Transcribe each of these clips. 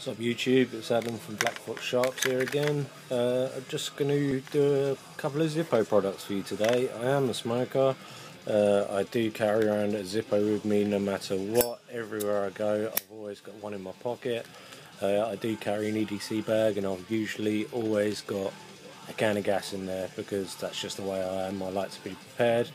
What's up YouTube, it's Adam from Black Fox Sharps here again. Uh, I'm just going to do a couple of Zippo products for you today. I am a smoker, uh, I do carry around a Zippo with me no matter what, everywhere I go I've always got one in my pocket. Uh, I do carry an EDC bag and I've usually always got a can of gas in there because that's just the way I am, I like to be prepared.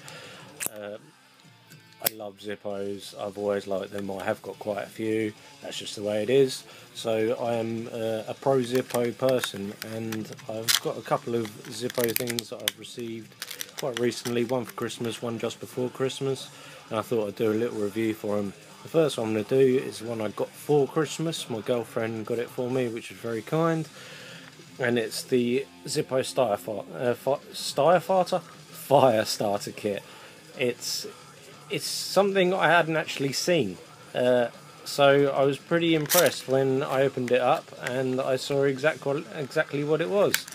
I love Zippos. I've always liked them. I have got quite a few. That's just the way it is. So I am uh, a pro Zippo person, and I've got a couple of Zippo things that I've received quite recently. One for Christmas, one just before Christmas. And I thought I'd do a little review for them. The first one I'm going to do is one I got for Christmas. My girlfriend got it for me, which was very kind. And it's the Zippo Starfighter uh, Fire Starter Kit. It's it's something I hadn't actually seen. Uh, so I was pretty impressed when I opened it up and I saw exactly exactly what it was.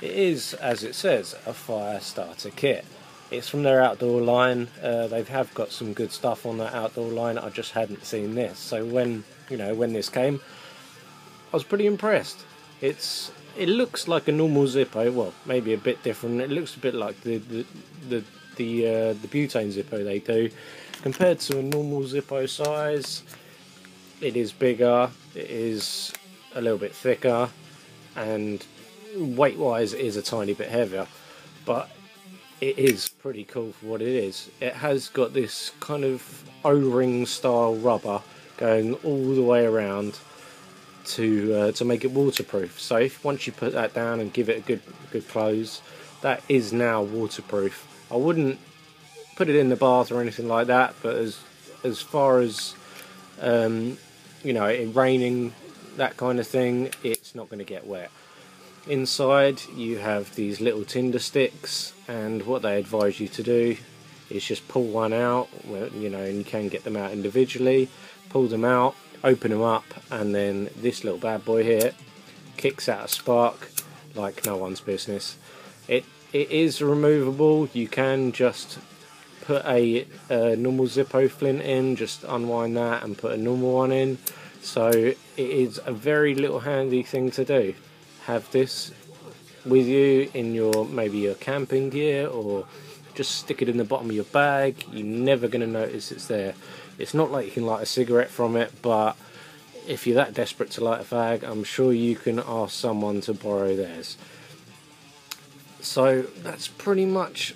It is, as it says, a fire starter kit. It's from their outdoor line. Uh, they have got some good stuff on that outdoor line. I just hadn't seen this. So when you know when this came, I was pretty impressed. It's it looks like a normal Zippo. Well, maybe a bit different. It looks a bit like the the the the uh, the butane Zippo they do. Compared to a normal Zippo size, it is bigger, it is a little bit thicker, and weight wise it is a tiny bit heavier. But it is pretty cool for what it is. It has got this kind of O-ring style rubber going all the way around to uh, to make it waterproof. So if once you put that down and give it a good good close, that is now waterproof. I wouldn't put it in the bath or anything like that, but as as far as um, you know, in raining, that kind of thing, it's not going to get wet. Inside, you have these little tinder sticks, and what they advise you to do is just pull one out. You know, and you can get them out individually. Pull them out, open them up, and then this little bad boy here kicks out a spark like no one's business. It it is removable. You can just put a, a, normal Zippo flint in, just unwind that and put a normal one in. So it is a very little handy thing to do. Have this with you in your maybe your camping gear or just stick it in the bottom of your bag. You're never going to notice it's there. It's not like you can light a cigarette from it, but if you're that desperate to light a fag, I'm sure you can ask someone to borrow theirs. So that's pretty much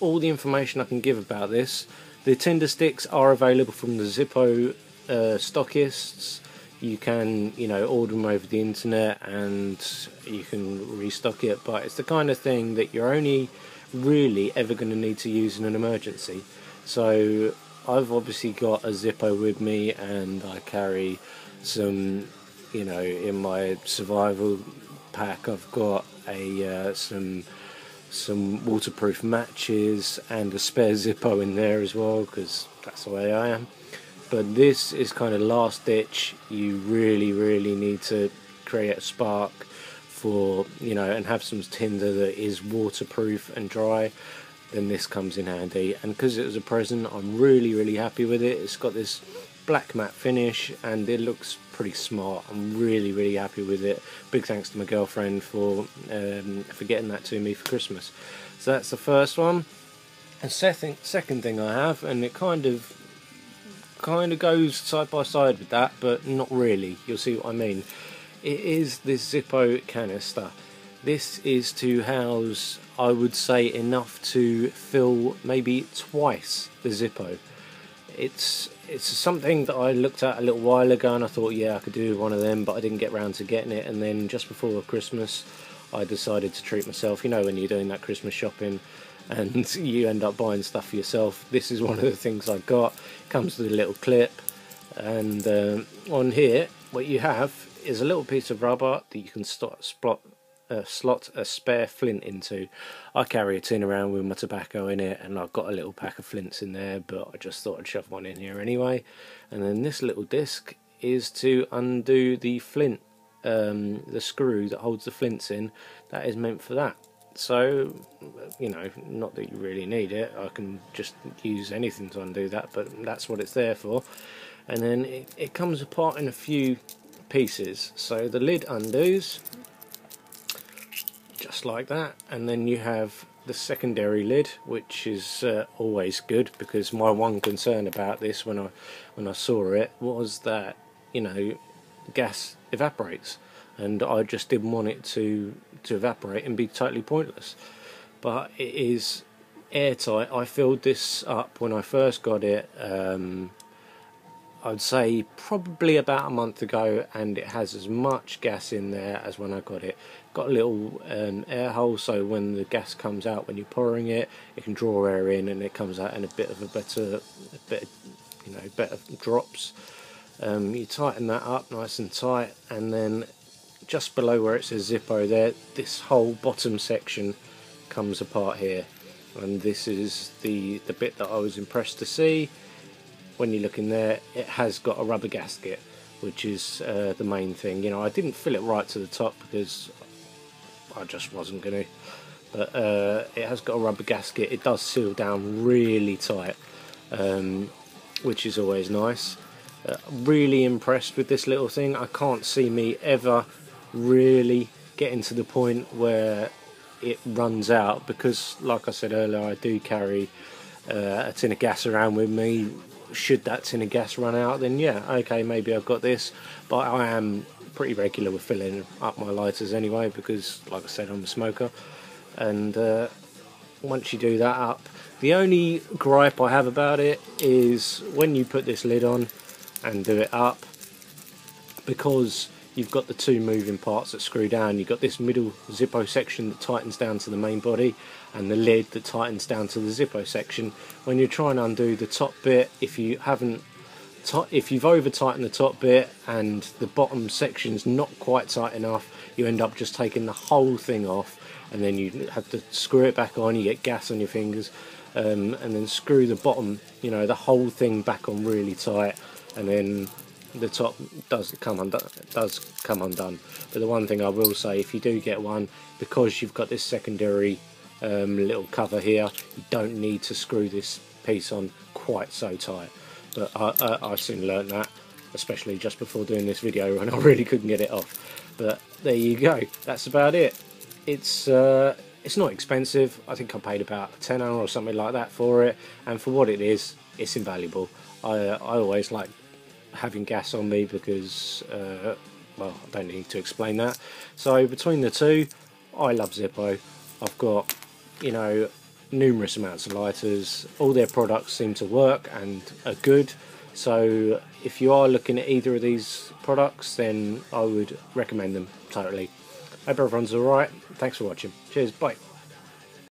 all the information I can give about this. The tinder sticks are available from the Zippo uh, stockists. You can, you know, order them over the internet and you can restock it. But it's the kind of thing that you're only really ever going to need to use in an emergency. So I've obviously got a Zippo with me, and I carry some, you know, in my survival pack. I've got a uh, some some waterproof matches and a spare Zippo in there as well because that's the way I am. But this is kind of last ditch. You really, really need to create a spark for you know and have some tinder that is waterproof and dry. Then this comes in handy. And because it was a present, I'm really, really happy with it. It's got this black matte finish and it looks pretty smart. I'm really really happy with it. Big thanks to my girlfriend for um, for getting that to me for Christmas. So that's the first one. And second second thing I have, and it kind of kind of goes side by side with that, but not really. You'll see what I mean. It is this Zippo canister. This is to house, I would say, enough to fill maybe twice the Zippo it's it's something that I looked at a little while ago and I thought yeah I could do one of them but I didn't get around to getting it. And then just before Christmas I decided to treat myself. You know when you're doing that Christmas shopping and you end up buying stuff for yourself this is one of the things I got. It comes with a little clip. And um, on here what you have is a little piece of rubber that you can start, spot, uh, slot a spare flint into. I carry a tin around with my tobacco in it and I've got a little pack of flints in there but I just thought I'd shove one in here anyway. And then this little disc is to undo the flint, um, the screw that holds the flints in, that is meant for that. So, you know, not that you really need it, I can just use anything to undo that, but that's what it's there for. And then it, it comes apart in a few pieces. So the lid undoes, just like that, and then you have the secondary lid, which is uh, always good because my one concern about this when I when I saw it was that you know gas evaporates, and I just didn't want it to to evaporate and be totally pointless. But it is airtight. I filled this up when I first got it. Um, I'd say probably about a month ago, and it has as much gas in there as when I got it. Got a little um, air hole, so when the gas comes out when you're pouring it, it can draw air in, and it comes out in a bit of a better, a bit, you know, better drops. Um, you tighten that up nice and tight, and then just below where it says Zippo, there, this whole bottom section comes apart here, and this is the the bit that I was impressed to see when you look in there, it has got a rubber gasket, which is uh, the main thing. You know, I didn't fill it right to the top because I just wasn't going to. But uh, it has got a rubber gasket. It does seal down really tight, um, which is always nice. Uh, really impressed with this little thing. I can't see me ever really getting to the point where it runs out because, like I said earlier, I do carry uh, a tin of gas around with me should that tin of gas run out, then yeah, okay, maybe I've got this. But I am pretty regular with filling up my lighters anyway because, like I said, I'm a smoker. And uh, once you do that up, the only gripe I have about it is when you put this lid on and do it up, because you've got the two moving parts that screw down. You've got this middle Zippo section that tightens down to the main body and the lid that tightens down to the Zippo section. When you're trying to undo the top bit, if you haven't if you've over tightened the top bit and the bottom section's not quite tight enough, you end up just taking the whole thing off and then you have to screw it back on, you get gas on your fingers um, and then screw the bottom, you know, the whole thing back on really tight and then the top does come undone does come undone. But the one thing I will say if you do get one because you've got this secondary um, little cover here you don't need to screw this piece on quite so tight but I, I, I soon learned that especially just before doing this video when I really couldn't get it off. But there you go. That's about it. It's uh, it's not expensive. I think I paid about a tenner or something like that for it. And for what it is it's invaluable. I, I always like having gas on me because, uh, well, I don't need to explain that. So between the two, I love Zippo. I've got, you know, numerous amounts of lighters. All their products seem to work and are good. So if you are looking at either of these products, then I would recommend them totally. Hope everyone's alright. Thanks for watching. Cheers. Bye.